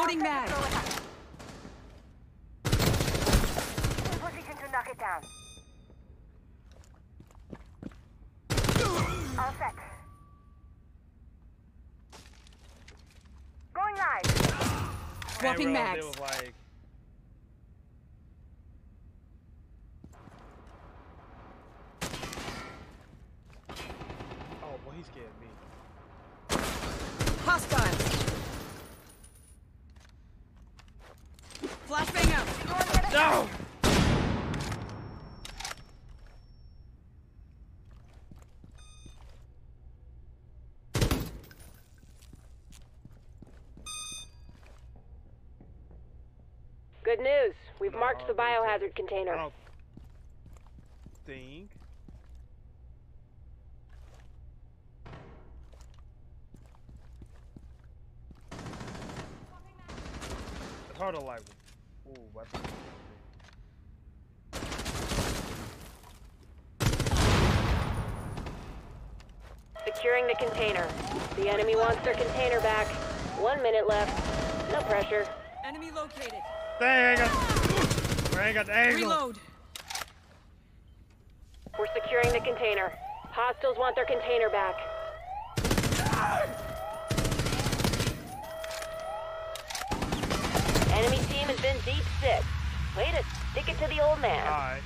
Loading mag. Position to knock it down. All set. Going live. Swapping bro, mags. Good news. We've No, marked the me too. biohazard I container. don't think. It's hard to like. Ooh, weapon. Securing the container. The enemy wants their container back. One minute left. No pressure. Enemy located. Dang, I got. I ain't got the angle. Reload. We're securing the container. Hostiles want their container back. Enemy team has been deep six. Way to stick it to the old man. Alright.